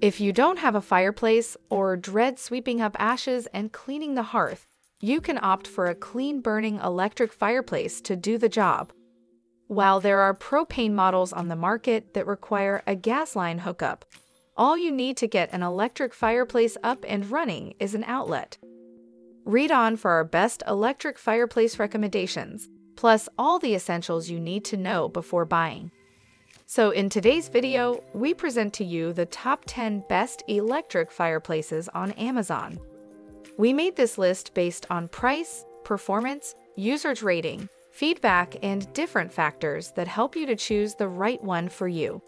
If you don't have a fireplace or dread sweeping up ashes and cleaning the hearth, you can opt for a clean burning electric fireplace to do the job. While there are propane models on the market that require a gas line hookup, all you need to get an electric fireplace up and running is an outlet. Read on for our best electric fireplace recommendations, plus all the essentials you need to know before buying. So in today's video, we present to you the top 10 best electric fireplaces on Amazon. We made this list based on price, performance, users rating, feedback, and different factors that help you to choose the right one for you.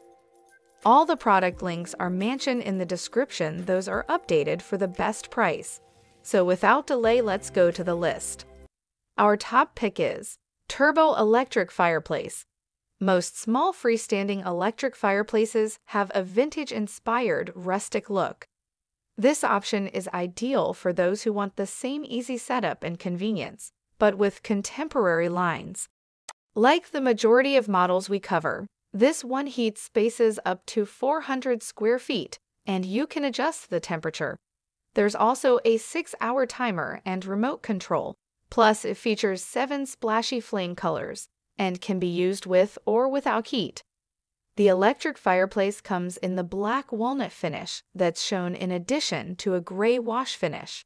All the product links are mentioned in the description, those are updated for the best price. So without delay, let's go to the list. Our top pick is Turbo Electric Fireplace. Most small freestanding electric fireplaces have a vintage-inspired rustic look. This option is ideal for those who want the same easy setup and convenience, but with contemporary lines. Like the majority of models we cover, this one heats spaces up to 400 square feet, and you can adjust the temperature. There's also a 6-hour timer and remote control, plus it features 7 splashy flame colors and can be used with or without heat. The electric fireplace comes in the black walnut finish that's shown in addition to a gray wash finish.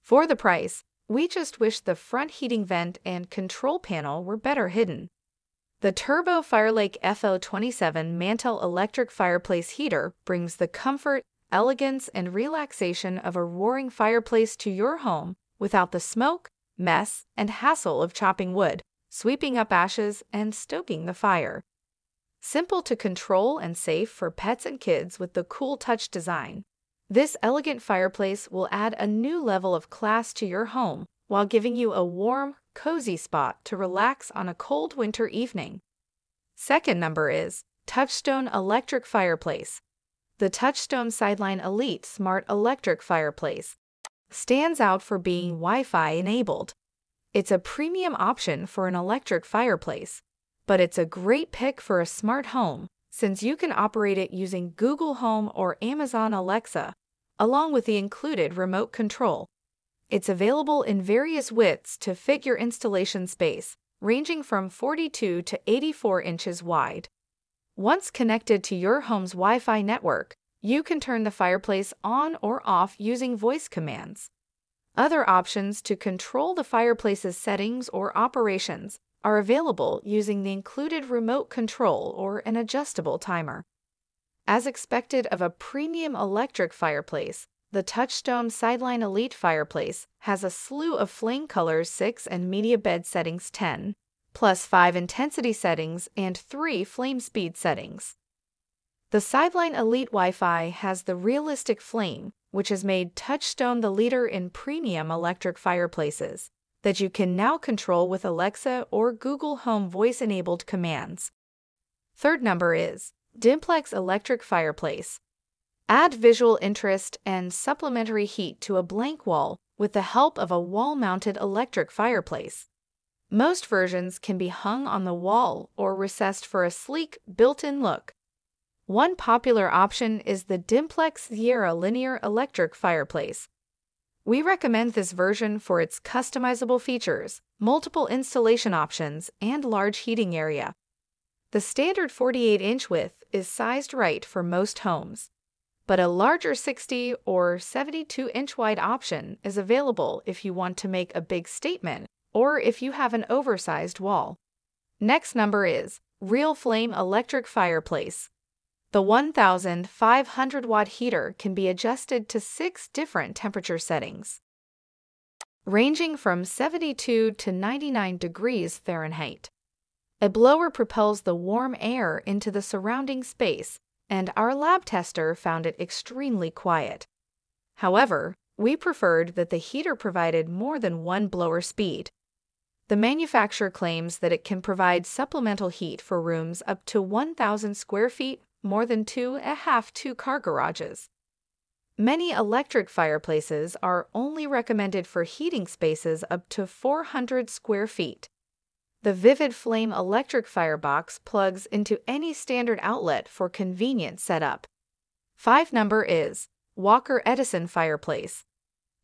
For the price, we just wish the front heating vent and control panel were better hidden. The Turbo Firelake FL27 Mantel electric fireplace heater brings the comfort, elegance, and relaxation of a roaring fireplace to your home without the smoke, mess, and hassle of chopping wood, sweeping up ashes, and stoking the fire. Simple to control and safe for pets and kids with the cool touch design. This elegant fireplace will add a new level of class to your home while giving you a warm, cozy spot to relax on a cold winter evening. Second number is Touchstone Electric Fireplace. The Touchstone Sideline Elite Smart Electric Fireplace stands out for being Wi Fi enabled. It's a premium option for an electric fireplace, but it's a great pick for a smart home since you can operate it using Google Home or Amazon Alexa, along with the included remote control. It's available in various widths to fit your installation space, ranging from 42 to 84 inches wide. Once connected to your home's Wi Fi network, you can turn the fireplace on or off using voice commands. Other options to control the fireplace's settings or operations are available using the included remote control or an adjustable timer. As expected of a premium electric fireplace, the Touchstone Sideline Elite fireplace has a slew of flame colors 6 and media bed settings 10, plus 5 intensity settings and 3 flame speed settings. The Sideline Elite Wi Fi has the realistic flame, which has made Touchstone the leader in premium electric fireplaces that you can now control with Alexa or Google Home voice enabled commands. Third number is Dimplex Electric Fireplace. Add visual interest and supplementary heat to a blank wall with the help of a wall mounted electric fireplace. Most versions can be hung on the wall or recessed for a sleek, built in look. One popular option is the Dimplex Sierra Linear Electric Fireplace. We recommend this version for its customizable features, multiple installation options, and large heating area. The standard 48 inch width is sized right for most homes but a larger 60 or 72 inch wide option is available if you want to make a big statement or if you have an oversized wall. Next number is Real Flame Electric Fireplace. The 1500 watt heater can be adjusted to six different temperature settings, ranging from 72 to 99 degrees Fahrenheit. A blower propels the warm air into the surrounding space and our lab tester found it extremely quiet. However, we preferred that the heater provided more than one blower speed. The manufacturer claims that it can provide supplemental heat for rooms up to 1,000 square feet, more than two and a half two car garages. Many electric fireplaces are only recommended for heating spaces up to 400 square feet. The Vivid Flame electric firebox plugs into any standard outlet for convenient setup. Five number is Walker Edison Fireplace.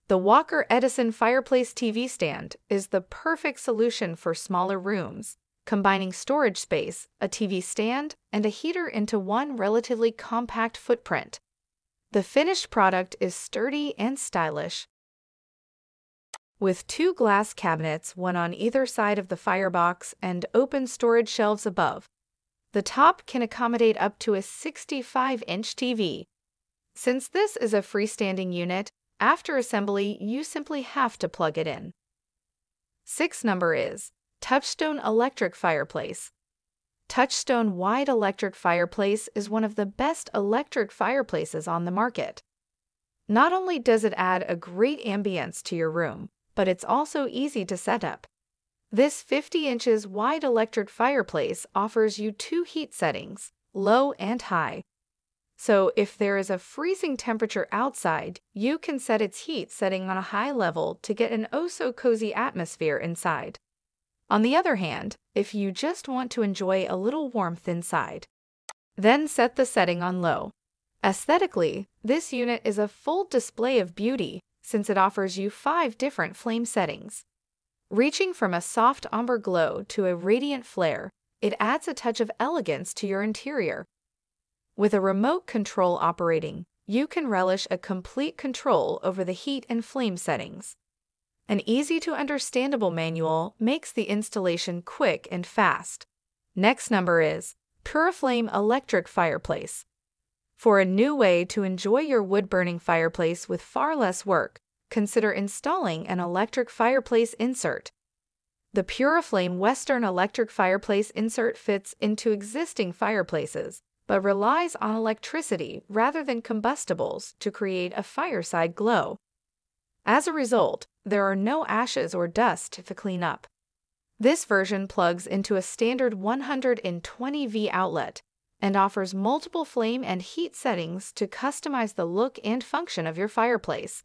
The Walker Edison Fireplace TV stand is the perfect solution for smaller rooms, combining storage space, a TV stand, and a heater into one relatively compact footprint. The finished product is sturdy and stylish. With two glass cabinets, one on either side of the firebox, and open storage shelves above, the top can accommodate up to a 65 inch TV. Since this is a freestanding unit, after assembly, you simply have to plug it in. Six number is Touchstone Electric Fireplace. Touchstone Wide Electric Fireplace is one of the best electric fireplaces on the market. Not only does it add a great ambience to your room, but it's also easy to set up. This 50 inches wide electric fireplace offers you two heat settings, low and high, so if there is a freezing temperature outside, you can set its heat setting on a high level to get an oh so cozy atmosphere inside. On the other hand, if you just want to enjoy a little warmth inside, then set the setting on low. Aesthetically, this unit is a full display of beauty since it offers you five different flame settings. Reaching from a soft umber glow to a radiant flare, it adds a touch of elegance to your interior with a remote control operating, you can relish a complete control over the heat and flame settings. An easy to understandable manual makes the installation quick and fast. Next number is PuraFlame Electric Fireplace. For a new way to enjoy your wood burning fireplace with far less work, consider installing an electric fireplace insert. The PuraFlame Western Electric Fireplace insert fits into existing fireplaces but relies on electricity rather than combustibles to create a fireside glow. As a result, there are no ashes or dust to clean up. This version plugs into a standard 120V outlet and offers multiple flame and heat settings to customize the look and function of your fireplace.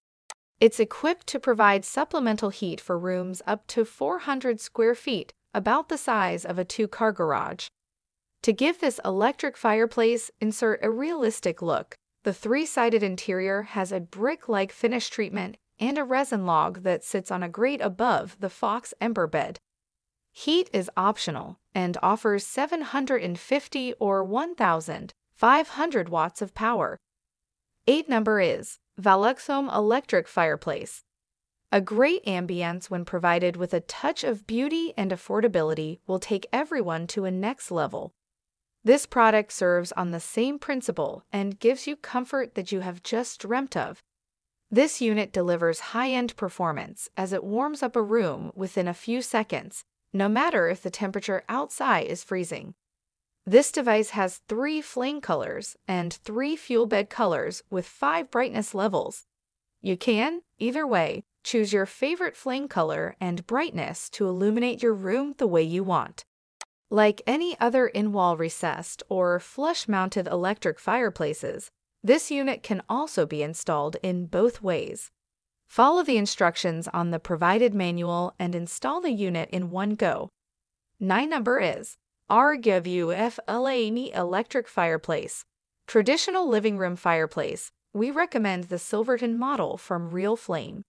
It's equipped to provide supplemental heat for rooms up to 400 square feet, about the size of a two car garage. To give this electric fireplace insert a realistic look, the three-sided interior has a brick-like finish treatment and a resin log that sits on a grate above the Fox Ember bed. Heat is optional and offers 750 or 1,500 watts of power. 8 number is Valuxhome Electric Fireplace. A great ambience when provided with a touch of beauty and affordability will take everyone to a next level. This product serves on the same principle and gives you comfort that you have just dreamt of. This unit delivers high-end performance as it warms up a room within a few seconds, no matter if the temperature outside is freezing. This device has three flame colors and three fuel bed colors with five brightness levels. You can, either way, choose your favorite flame color and brightness to illuminate your room the way you want. Like any other in-wall recessed or flush-mounted electric fireplaces, this unit can also be installed in both ways. Follow the instructions on the provided manual and install the unit in one go. 9 number is RGVUF electric fireplace. Traditional living room fireplace. We recommend the Silverton model from Real Flame.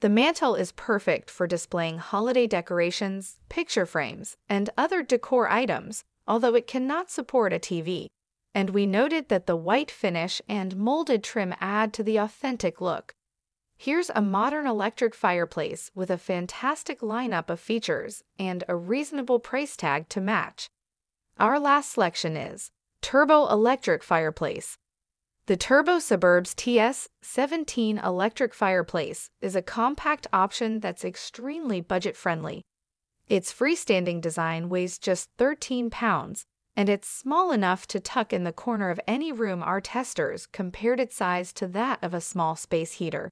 The mantel is perfect for displaying holiday decorations, picture frames, and other decor items, although it cannot support a TV. And we noted that the white finish and molded trim add to the authentic look. Here's a modern electric fireplace with a fantastic lineup of features and a reasonable price tag to match. Our last selection is Turbo Electric Fireplace. The Turbo Suburbs TS17 electric fireplace is a compact option that's extremely budget friendly. Its freestanding design weighs just 13 pounds, and it's small enough to tuck in the corner of any room our testers compared its size to that of a small space heater.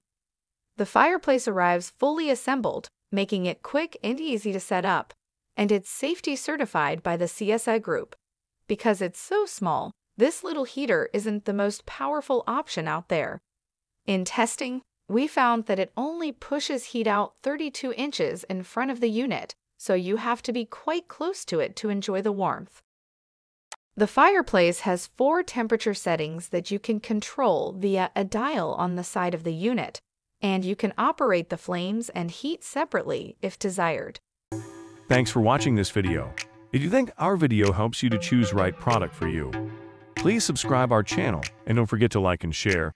The fireplace arrives fully assembled, making it quick and easy to set up, and it's safety certified by the CSI Group. Because it's so small, this little heater isn't the most powerful option out there. In testing, we found that it only pushes heat out 32 inches in front of the unit, so you have to be quite close to it to enjoy the warmth. The fireplace has four temperature settings that you can control via a dial on the side of the unit, and you can operate the flames and heat separately if desired. Thanks for watching this video. If you think our video helps you to choose right product for you, please subscribe our channel and don't forget to like and share.